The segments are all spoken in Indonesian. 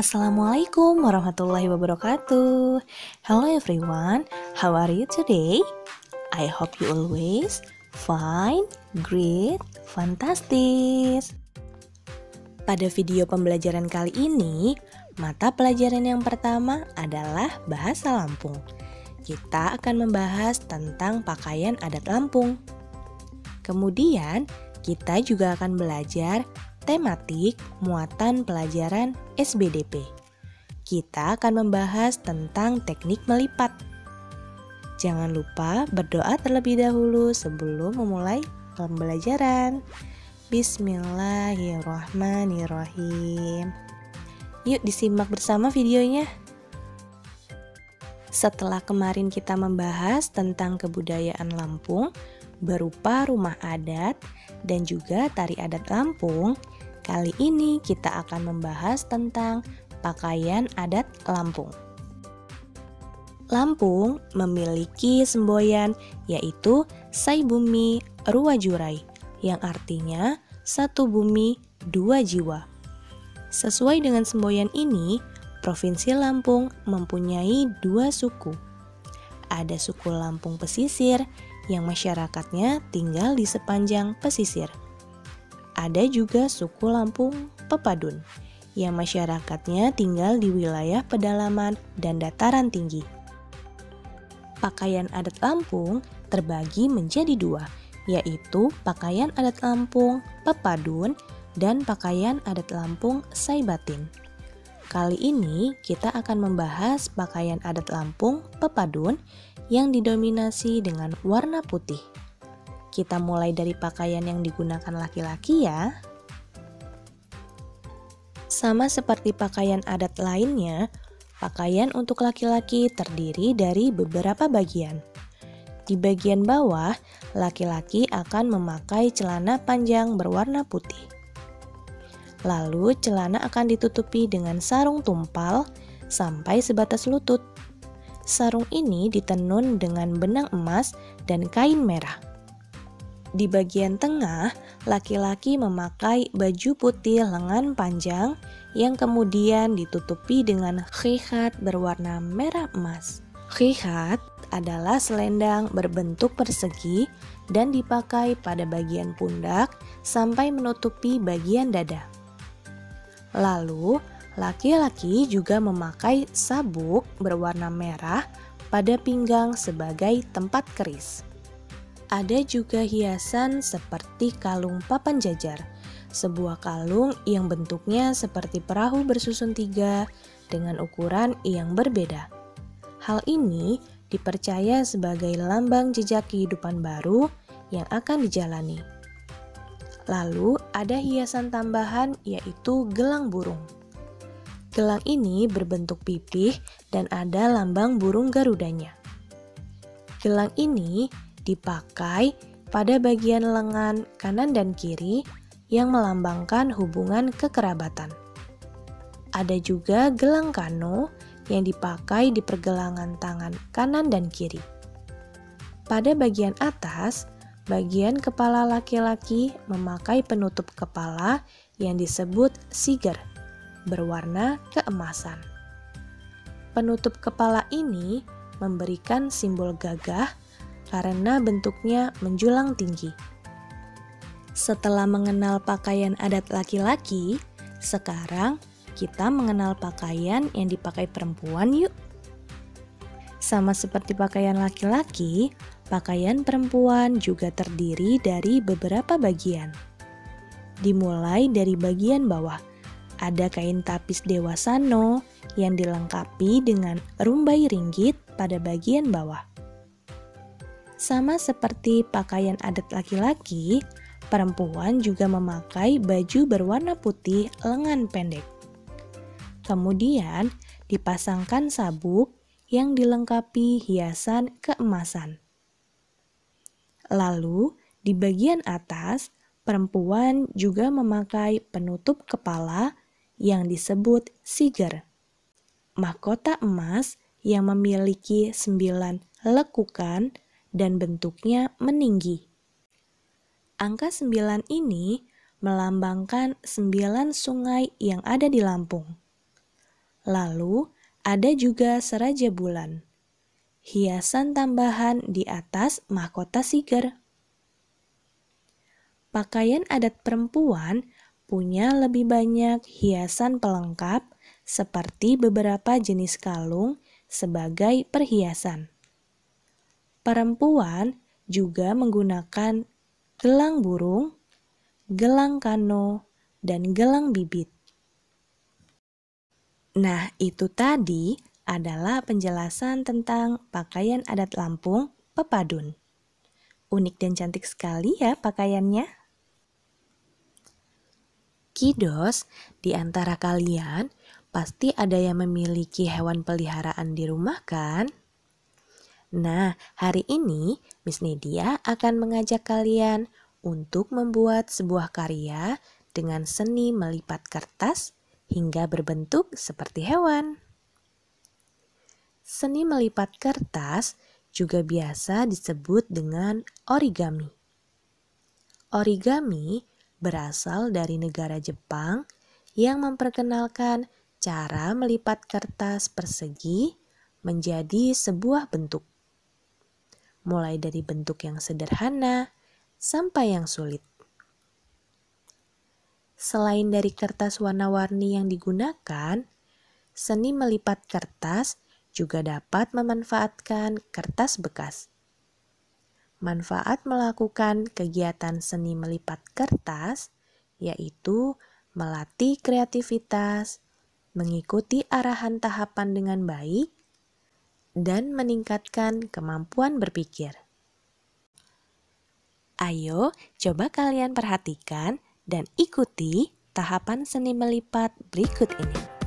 Assalamualaikum warahmatullahi wabarakatuh. Hello everyone, how are you today? I hope you always fine, great, fantastic. Pada video pembelajaran kali ini, mata pelajaran yang pertama adalah bahasa Lampung. Kita akan membahas tentang pakaian adat Lampung. Kemudian, kita juga akan belajar tematik muatan pelajaran SBDP. Kita akan membahas tentang teknik melipat. Jangan lupa berdoa terlebih dahulu sebelum memulai pembelajaran. Bismillahirrahmanirrahim. Yuk disimak bersama videonya. Setelah kemarin kita membahas tentang kebudayaan Lampung berupa rumah adat dan juga tari adat Lampung, Kali ini kita akan membahas tentang pakaian adat Lampung. Lampung memiliki semboyan yaitu Sai Bumi Ruwajurai yang artinya satu bumi dua jiwa. Sesuai dengan semboyan ini, Provinsi Lampung mempunyai dua suku. Ada suku Lampung Pesisir yang masyarakatnya tinggal di sepanjang pesisir ada juga suku Lampung Pepadun yang masyarakatnya tinggal di wilayah pedalaman dan dataran tinggi. Pakaian adat Lampung terbagi menjadi dua, yaitu pakaian adat Lampung Pepadun dan pakaian adat Lampung Saibatin. Kali ini kita akan membahas pakaian adat Lampung Pepadun yang didominasi dengan warna putih. Kita mulai dari pakaian yang digunakan laki-laki ya. Sama seperti pakaian adat lainnya, pakaian untuk laki-laki terdiri dari beberapa bagian. Di bagian bawah, laki-laki akan memakai celana panjang berwarna putih. Lalu, celana akan ditutupi dengan sarung tumpal sampai sebatas lutut. Sarung ini ditenun dengan benang emas dan kain merah. Di bagian tengah, laki-laki memakai baju putih lengan panjang yang kemudian ditutupi dengan khihat berwarna merah emas. Khihat adalah selendang berbentuk persegi dan dipakai pada bagian pundak sampai menutupi bagian dada. Lalu, laki-laki juga memakai sabuk berwarna merah pada pinggang sebagai tempat keris. Ada juga hiasan seperti kalung papan jajar, sebuah kalung yang bentuknya seperti perahu bersusun tiga dengan ukuran yang berbeda. Hal ini dipercaya sebagai lambang jejak kehidupan baru yang akan dijalani. Lalu ada hiasan tambahan yaitu gelang burung. Gelang ini berbentuk pipih dan ada lambang burung garudanya. Gelang ini dipakai pada bagian lengan kanan dan kiri yang melambangkan hubungan kekerabatan. Ada juga gelang kano yang dipakai di pergelangan tangan kanan dan kiri. Pada bagian atas, bagian kepala laki-laki memakai penutup kepala yang disebut siger, berwarna keemasan. Penutup kepala ini memberikan simbol gagah karena bentuknya menjulang tinggi. Setelah mengenal pakaian adat laki-laki, sekarang kita mengenal pakaian yang dipakai perempuan yuk. Sama seperti pakaian laki-laki, pakaian perempuan juga terdiri dari beberapa bagian. Dimulai dari bagian bawah, ada kain tapis dewasano yang dilengkapi dengan rumbai ringgit pada bagian bawah. Sama seperti pakaian adat laki-laki, perempuan juga memakai baju berwarna putih lengan pendek. Kemudian dipasangkan sabuk yang dilengkapi hiasan keemasan. Lalu di bagian atas, perempuan juga memakai penutup kepala yang disebut siger. Mahkota emas yang memiliki sembilan lekukan dan bentuknya meninggi. Angka 9 ini melambangkan 9 sungai yang ada di Lampung. Lalu ada juga seraja bulan, hiasan tambahan di atas mahkota siger. Pakaian adat perempuan punya lebih banyak hiasan pelengkap seperti beberapa jenis kalung sebagai perhiasan. Perempuan juga menggunakan gelang burung, gelang kano, dan gelang bibit. Nah, itu tadi adalah penjelasan tentang pakaian adat Lampung Pepadun. Unik dan cantik sekali ya pakaiannya. Kidos, di antara kalian pasti ada yang memiliki hewan peliharaan di rumah kan? Nah, hari ini Miss Nedia akan mengajak kalian untuk membuat sebuah karya dengan seni melipat kertas hingga berbentuk seperti hewan. Seni melipat kertas juga biasa disebut dengan origami. Origami berasal dari negara Jepang yang memperkenalkan cara melipat kertas persegi menjadi sebuah bentuk mulai dari bentuk yang sederhana sampai yang sulit. Selain dari kertas warna-warni yang digunakan, seni melipat kertas juga dapat memanfaatkan kertas bekas. Manfaat melakukan kegiatan seni melipat kertas yaitu melatih kreativitas, mengikuti arahan tahapan dengan baik, dan meningkatkan kemampuan berpikir. Ayo, coba kalian perhatikan dan ikuti tahapan seni melipat berikut ini.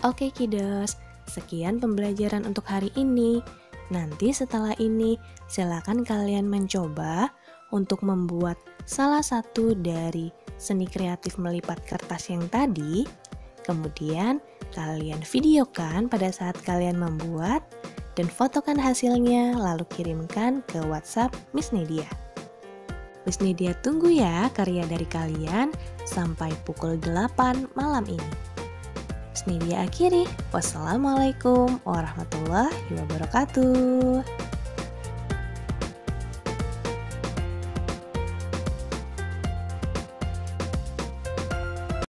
Oke kiddos, sekian pembelajaran untuk hari ini. Nanti setelah ini, silakan kalian mencoba untuk membuat salah satu dari seni kreatif melipat kertas yang tadi. Kemudian, kalian videokan pada saat kalian membuat dan fotokan hasilnya lalu kirimkan ke WhatsApp Miss Nidia. Miss Nidia tunggu ya karya dari kalian sampai pukul 8 malam ini. Dia akhiri. Wassalamualaikum warahmatullahi wabarakatuh.